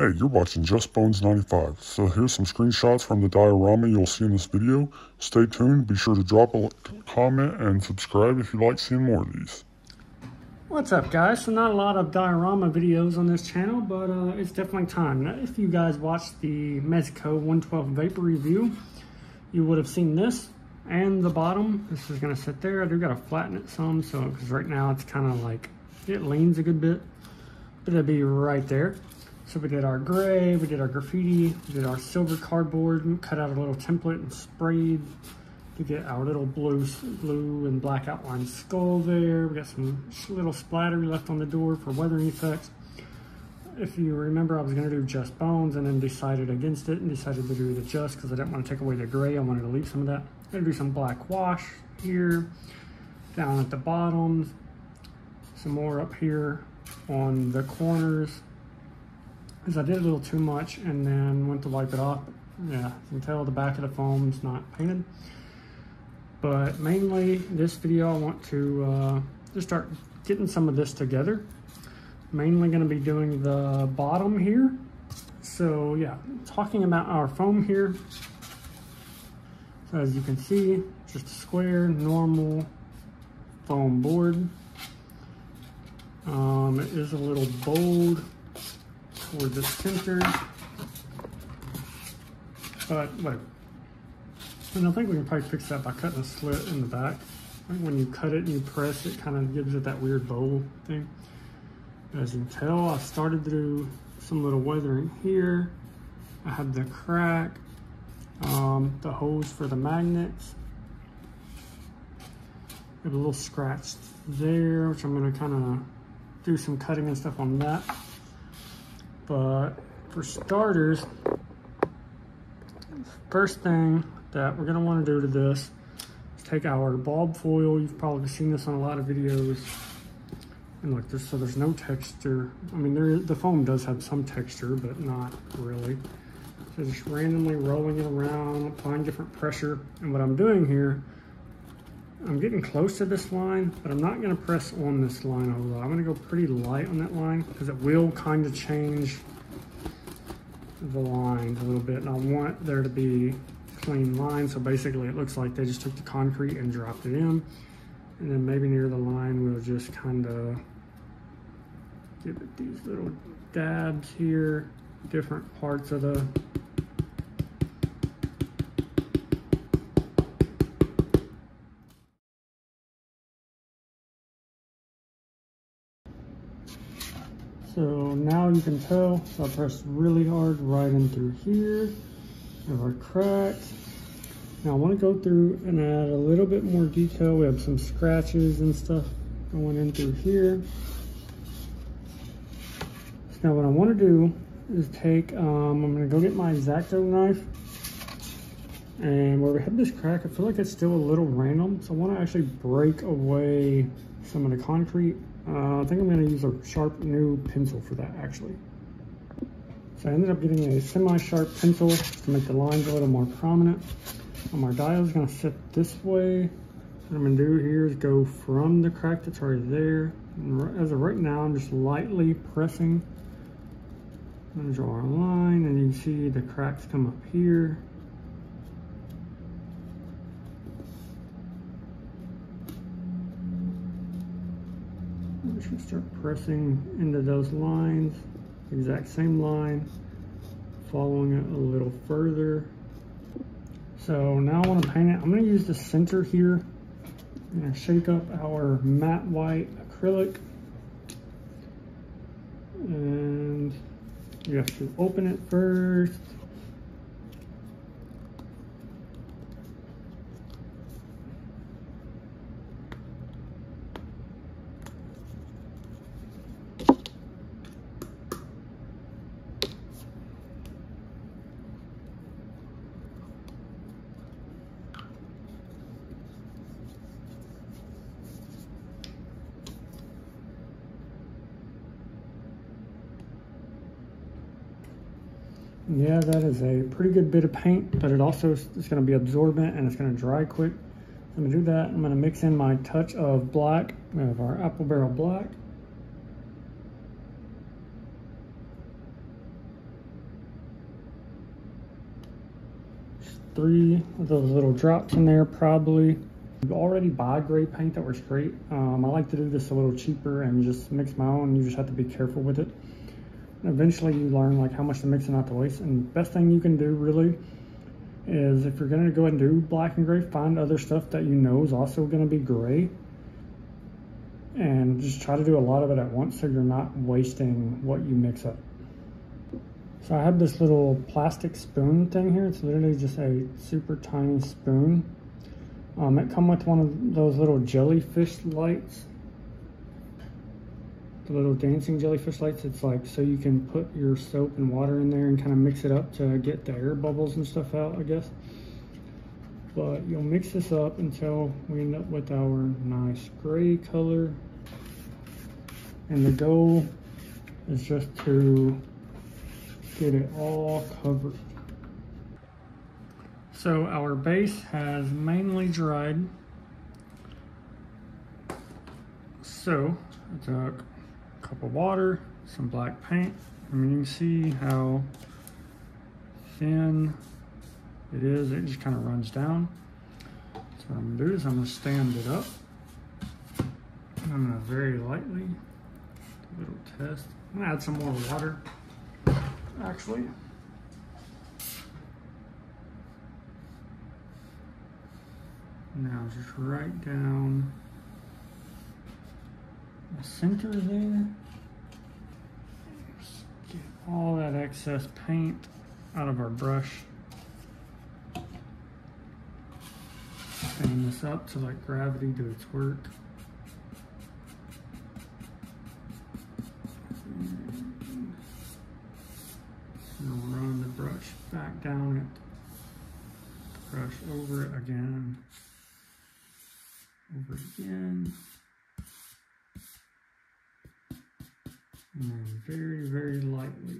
Hey, you're watching Just Bones 95. So here's some screenshots from the diorama you'll see in this video. Stay tuned, be sure to drop a comment and subscribe if you like seeing more of these. What's up guys? So not a lot of diorama videos on this channel, but uh, it's definitely time. Now, if you guys watched the Mezco 112 Vapor review, you would have seen this and the bottom. This is gonna sit there. I do gotta flatten it some, so because right now it's kind of like, it leans a good bit, but it'll be right there. So we did our gray, we did our graffiti, we did our silver cardboard, cut out a little template and sprayed to get our little blue, blue and black outline skull there. We got some little splattery left on the door for weathering effects. If you remember, I was gonna do just bones and then decided against it and decided to do the just because I didn't want to take away the gray. I wanted to leave some of that. I'm gonna do some black wash here, down at the bottoms, some more up here on the corners because I did a little too much and then went to wipe it off. Yeah, you can tell the back of the foam is not painted. But mainly this video I want to uh, just start getting some of this together. Mainly going to be doing the bottom here. So yeah, talking about our foam here. So as you can see, just a square, normal foam board. Um, it is a little bold toward the center. But wait, and I think we can probably fix that by cutting a slit in the back. When you cut it and you press, it kind of gives it that weird bowl thing. As you can tell, I started through some little weathering here. I had the crack, um, the hose for the magnets. Got a little scratch there, which I'm gonna kind of do some cutting and stuff on that. But for starters, first thing that we're gonna wanna do to this is take our bulb foil. You've probably seen this on a lot of videos. And look, there's, so there's no texture. I mean, there the foam does have some texture, but not really. So just randomly rolling it around, applying different pressure. And what I'm doing here, I'm getting close to this line, but I'm not gonna press on this line a lot. I'm gonna go pretty light on that line because it will kind of change the lines a little bit. And I want there to be clean lines. So basically it looks like they just took the concrete and dropped it in. And then maybe near the line, we'll just kind of give it these little dabs here, different parts of the So now you can tell, so I pressed really hard right in through here. Have our cracks. Now I want to go through and add a little bit more detail. We have some scratches and stuff going in through here. So now what I want to do is take, um, I'm going to go get my X-Acto knife. And where we have this crack, I feel like it's still a little random. So I want to actually break away some of the concrete uh, I think I'm going to use a sharp new pencil for that actually. So I ended up getting a semi-sharp pencil to make the lines a little more prominent. And my dial is going to sit this way. What I'm going to do here is go from the crack that's already there. And as of right now, I'm just lightly pressing. I'm going to draw a line and you see the cracks come up here. Start pressing into those lines, exact same line, following it a little further. So now I want to paint it. I'm going to use the center here. I'm going to shake up our matte white acrylic. And you have to open it first. yeah, that is a pretty good bit of paint, but it also is going to be absorbent and it's going to dry quick. I'm going to do that. I'm going to mix in my touch of black. We have our Apple Barrel black. Three of those little drops in there probably. You already buy gray paint that works great. Um, I like to do this a little cheaper and just mix my own. You just have to be careful with it. Eventually you learn like how much to mix and not to waste. And best thing you can do really is if you're gonna go ahead and do black and gray, find other stuff that you know is also gonna be gray. And just try to do a lot of it at once so you're not wasting what you mix up. So I have this little plastic spoon thing here. It's literally just a super tiny spoon. Um, it come with one of those little jellyfish lights. The little dancing jellyfish lights. It's like so you can put your soap and water in there and kind of mix it up to get the air bubbles and stuff out, I guess. But you'll mix this up until we end up with our nice gray color. And the goal is just to get it all covered. So our base has mainly dried. So I took cup of water, some black paint. I mean, you can see how thin it is. It just kind of runs down. So what I'm gonna do is I'm gonna stand it up. I'm gonna very lightly, a little test. I'm gonna add some more water, actually. Now just right down the center there. All that excess paint out of our brush. Stand this up to let gravity do its work. And run the brush back down it. Brush over it again over again. And then very, very lightly.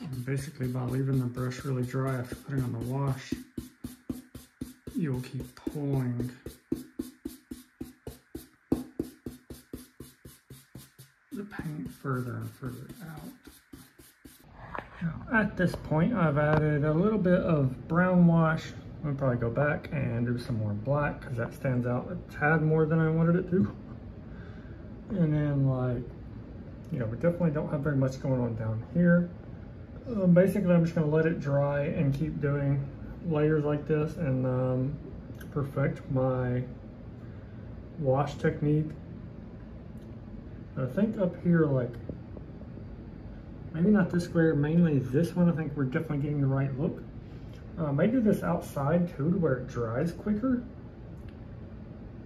And basically by leaving the brush really dry after putting on the wash, you'll keep pulling the paint further and further out. Now, At this point, I've added a little bit of brown wash. I'll probably go back and do some more black because that stands out a tad more than I wanted it to. And then like, you know, we definitely don't have very much going on down here. Um, basically, I'm just gonna let it dry and keep doing layers like this and um, perfect my wash technique. I think up here, like Maybe not this square, mainly this one. I think we're definitely getting the right look. Uh, I may do this outside too to where it dries quicker.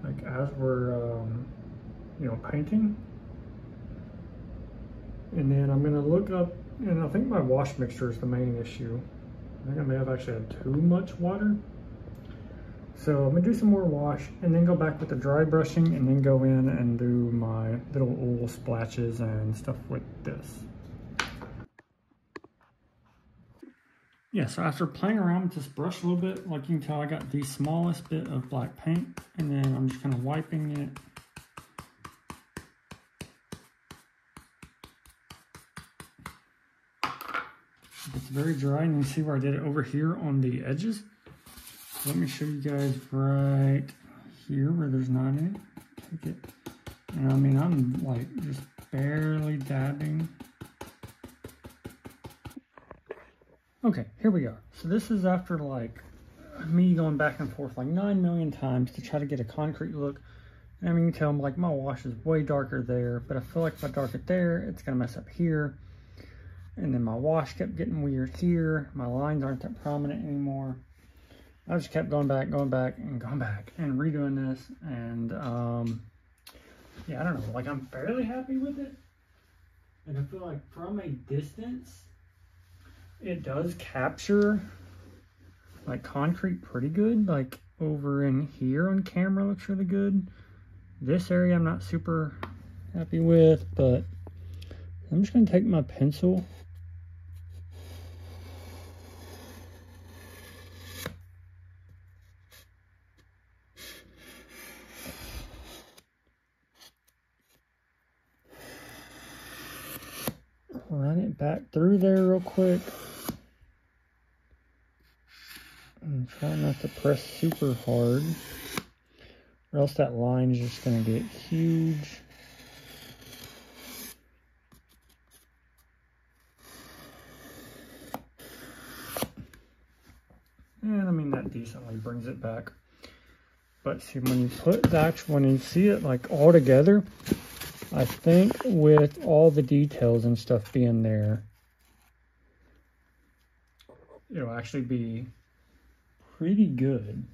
Like as we're, um, you know, painting. And then I'm gonna look up, and I think my wash mixture is the main issue. I think I may have actually had too much water. So I'm gonna do some more wash and then go back with the dry brushing and then go in and do my little oil splashes and stuff with this. Yeah, so after playing around with this brush a little bit, like you can tell I got the smallest bit of black paint, and then I'm just kind of wiping it. It's very dry, and you see where I did it over here on the edges. Let me show you guys right here where there's not any. Take it, and I mean, I'm like just barely dabbing Okay, here we are. So this is after like me going back and forth like 9 million times to try to get a concrete look. And I mean, you can tell like my wash is way darker there, but I feel like if I dark it there, it's gonna mess up here. And then my wash kept getting weird here. My lines aren't that prominent anymore. I just kept going back, going back, and going back, and redoing this. And um, yeah, I don't know, like I'm fairly happy with it. And I feel like from a distance, it does capture like concrete pretty good. Like over in here on camera looks really good. This area I'm not super happy with, but I'm just gonna take my pencil run it back through there real quick. And try not to press super hard. Or else that line is just going to get huge. And I mean, that decently brings it back. But see, when you put that, when you see it like all together, I think with all the details and stuff being there, it'll actually be pretty good.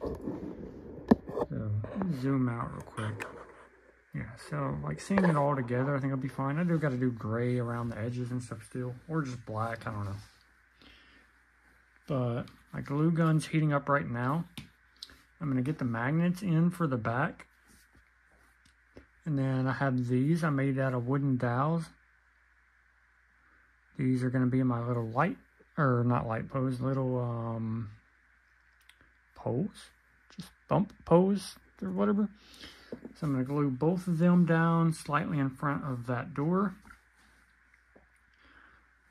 So, zoom out real quick. Yeah, so like seeing it all together, I think I'll be fine. I do got to do gray around the edges and stuff still, or just black, I don't know. But my glue gun's heating up right now. I'm to get the magnets in for the back. And then I have these I made out of wooden dowels. These are to be my little light, or not light pose, little um, pose, just bump pose or whatever. So I'm going to glue both of them down slightly in front of that door.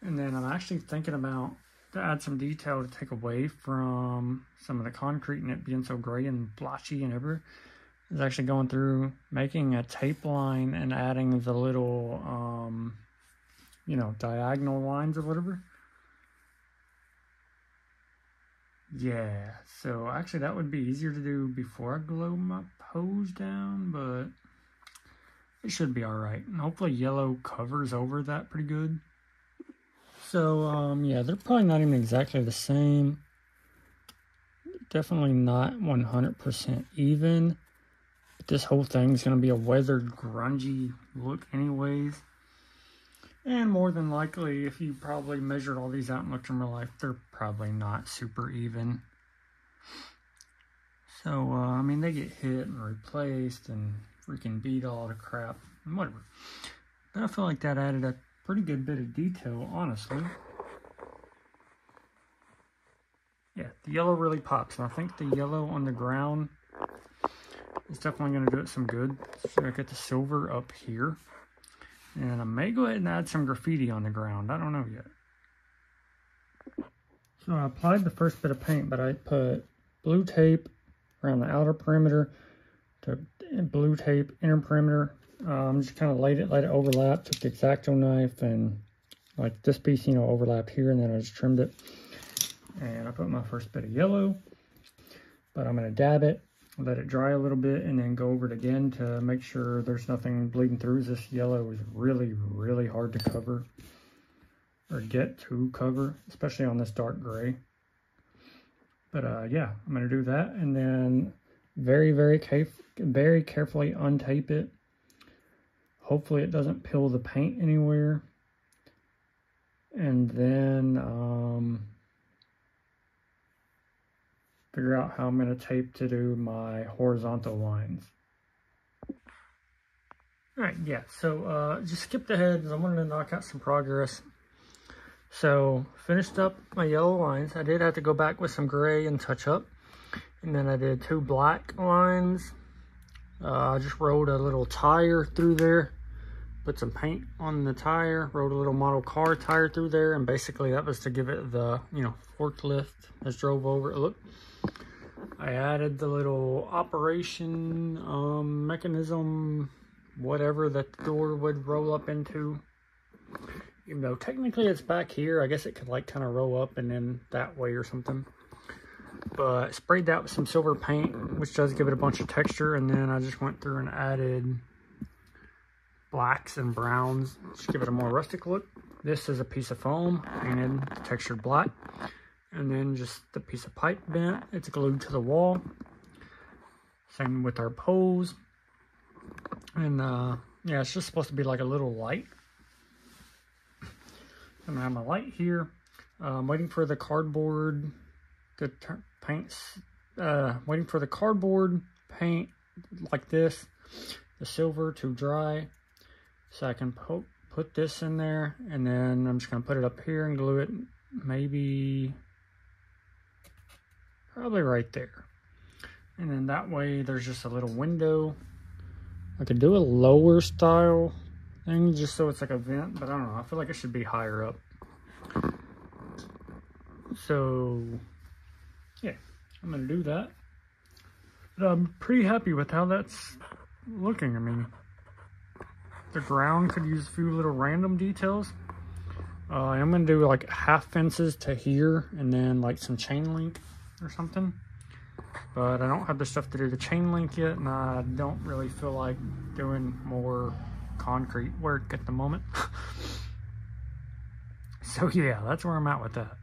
And then I'm actually thinking about to add some detail to take away from some of the concrete and it being so gray and blotchy and ever is actually going through making a tape line and adding the little um, you know diagonal lines or whatever yeah so actually that would be easier to do before I glue my pose down but it should be all right and hopefully yellow covers over that pretty good so, um, yeah, they're probably not even exactly the same. Definitely not 100% even. But this whole thing's going to be a weathered, grungy look anyways. And more than likely, if you probably measured all these out and looked in real life, they're probably not super even. So, uh, I mean, they get hit and replaced and freaking beat all the crap and whatever. But I feel like that added a pretty good bit of detail, honestly. Yeah, the yellow really pops, and I think the yellow on the ground is definitely going to do it some good. So I get the silver up here. And I may go ahead and add some graffiti on the ground. I don't know yet. So I applied the first bit of paint, but I put blue tape around the outer perimeter to blue tape inner perimeter um, just kind of laid it, let it overlap, took the X-Acto knife and like this piece, you know, overlapped here and then I just trimmed it. And I put my first bit of yellow, but I'm going to dab it, let it dry a little bit and then go over it again to make sure there's nothing bleeding through. This yellow is really, really hard to cover or get to cover, especially on this dark gray. But uh, yeah, I'm going to do that and then very, very, very carefully untape it Hopefully it doesn't peel the paint anywhere. And then um, figure out how I'm going to tape to do my horizontal lines. Alright, yeah, so uh, just skipped ahead because I wanted to knock out some progress. So, finished up my yellow lines. I did have to go back with some gray and touch up. And then I did two black lines. Uh, I just rolled a little tire through there put some paint on the tire, wrote a little model car tire through there, and basically that was to give it the, you know, forklift as drove over it. Look, I added the little operation um, mechanism, whatever that the door would roll up into. Even though technically it's back here, I guess it could like kind of roll up and then that way or something. But sprayed that with some silver paint, which does give it a bunch of texture, and then I just went through and added blacks and browns to give it a more rustic look. This is a piece of foam painted textured black. And then just the piece of pipe bent. It's glued to the wall. Same with our poles. And uh, yeah, it's just supposed to be like a little light. I'm gonna have my light here. Uh, I'm waiting for the cardboard to paint. Uh, waiting for the cardboard paint like this, the silver to dry. So I can put, put this in there and then I'm just going to put it up here and glue it maybe probably right there. And then that way there's just a little window. I could do a lower style thing just so it's like a vent, but I don't know. I feel like it should be higher up. So, yeah, I'm going to do that. But I'm pretty happy with how that's looking. I mean, the ground could use a few little random details. Uh, I'm to do like half fences to here and then like some chain link or something. But I don't have the stuff to do the chain link yet and I don't really feel like doing more concrete work at the moment. so yeah, that's where I'm at with that.